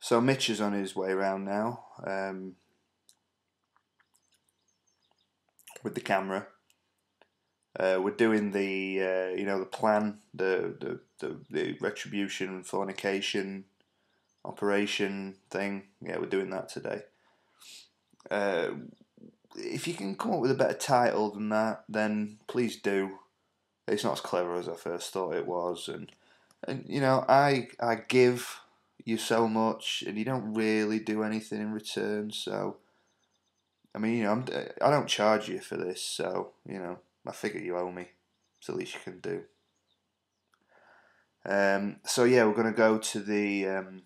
So Mitch is on his way around now um, with the camera. Uh, we're doing the uh, you know the plan, the the, the, the retribution fornication operation thing. Yeah, we're doing that today. Uh, if you can come up with a better title than that, then please do. It's not as clever as I first thought it was, and and you know I I give you so much, and you don't really do anything in return. So, I mean, you know, I'm, I don't charge you for this, so you know, I figure you owe me. It's the least you can do. Um, so yeah, we're gonna go to the um,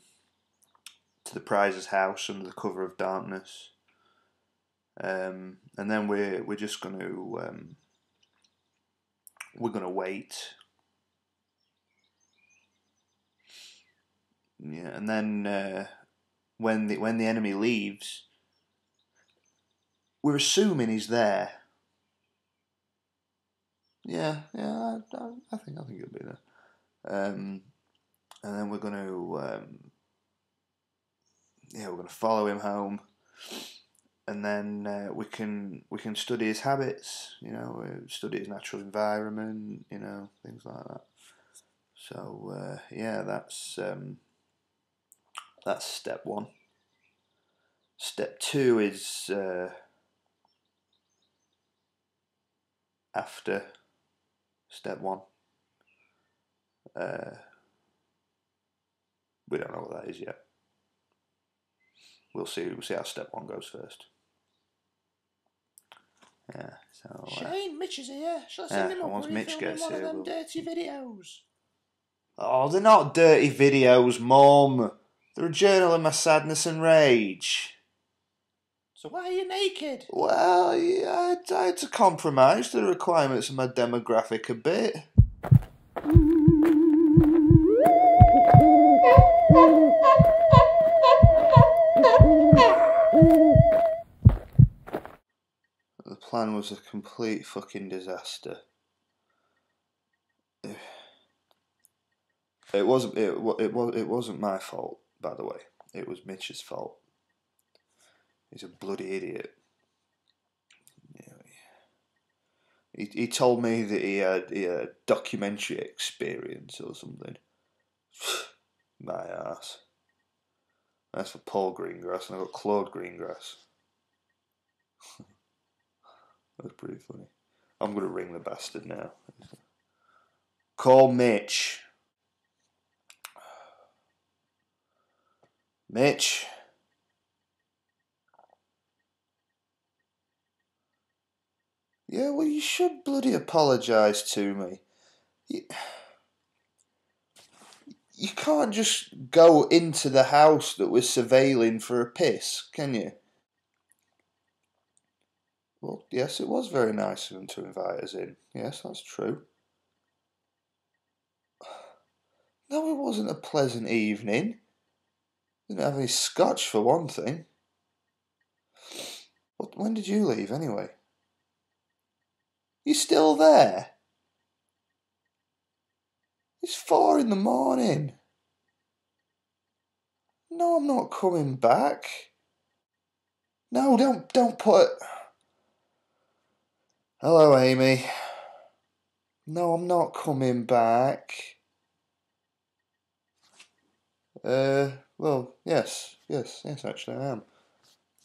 to the prizes house under the cover of darkness, um, and then we're we're just gonna um, we're gonna wait Yeah, and then uh, when the when the enemy leaves, we're assuming he's there. Yeah, yeah, I, I, think I think he'll be there. Um, and then we're going to um, yeah, we're going to follow him home, and then uh, we can we can study his habits. You know, uh, study his natural environment. You know, things like that. So uh, yeah, that's. Um, that's step one. Step two is uh, after step one. Uh, we don't know what that is yet. We'll see. We'll see how step one goes first. Yeah. So. Uh, Shane, Mitch is here. Shall I Yeah, him up? once Or are you Mitch gets one here, of them we'll- dirty videos. Oh, they're not dirty videos, Mum. They're a journal of my sadness and rage. So why are you naked? Well, yeah, I, I had to compromise the requirements of my demographic a bit. The plan was a complete fucking disaster. It wasn't. It, it was. It wasn't my fault, by the way. It was Mitch's fault. He's a bloody idiot. He, he told me that he had, he had documentary experience or something. My ass. That's for Paul Greengrass, and I got Claude Greengrass. That's pretty funny. I'm gonna ring the bastard now. Call Mitch. Mitch. Yeah, well, you should bloody apologise to me. You, you can't just go into the house that we're surveilling for a piss, can you? Well, yes, it was very nice of them to invite us in. Yes, that's true. No, it wasn't a pleasant evening. Didn't have any scotch for one thing. What, when did you leave anyway? You still there? It's four in the morning. No, I'm not coming back. No, don't don't put. Hello, Amy. No, I'm not coming back. Uh, well, yes, yes, yes, actually, I am.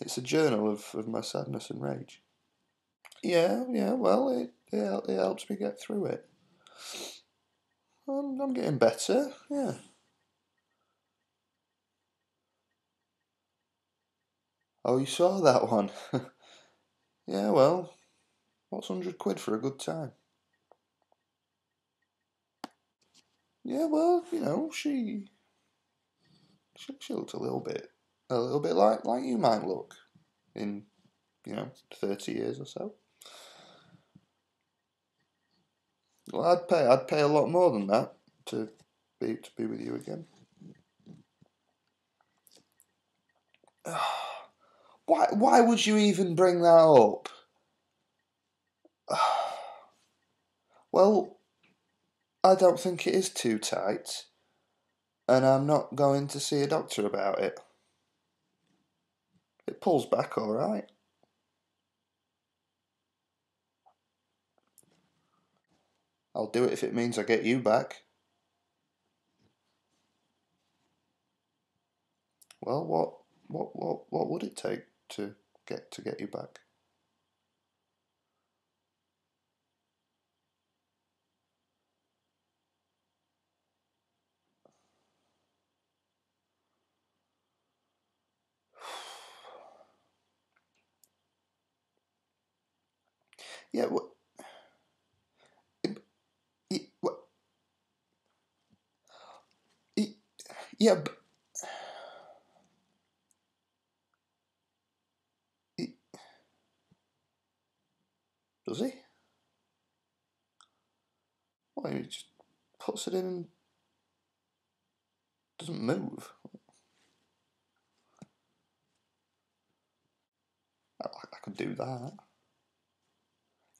It's a journal of, of my sadness and rage. Yeah, yeah, well, it, it, it helps me get through it. I'm, I'm getting better, yeah. Oh, you saw that one? yeah, well, what's 100 quid for a good time? Yeah, well, you know, she, she, she looked a little bit, a little bit like, like you might look in, you know, 30 years or so. Well, I'd pay. I'd pay a lot more than that to be to be with you again. Why? Why would you even bring that up? Well, I don't think it is too tight. And I'm not going to see a doctor about it. It pulls back all right. I'll do it if it means I get you back. Well, what what what what would it take to get to get you back? Yeah, what? What? Yeah, but does he? Well, he just puts it in and doesn't move. I, I could do that.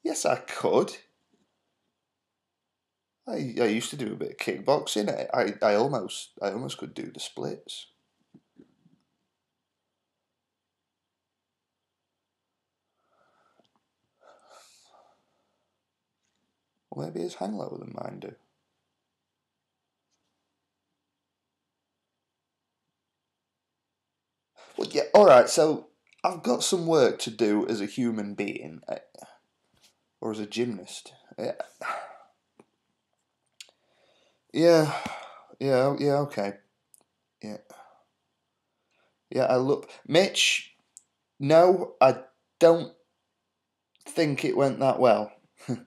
Yes, I could. I, I used to do a bit of kickboxing. I, I, I almost I almost could do the splits. Maybe his hang lower than mine do. Well, yeah, all right. So I've got some work to do as a human being, eh, or as a gymnast. Yeah, yeah, yeah, yeah. Okay, yeah, yeah. I look, Mitch. No, I don't think it went that well.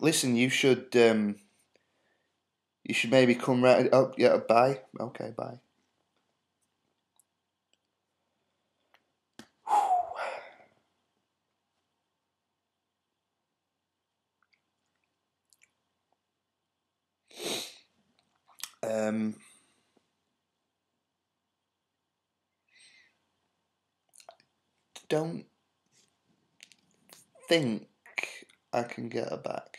Listen, you should um, you should maybe come round. Oh, yeah, bye. Okay, bye. Um, don't think I can get her back.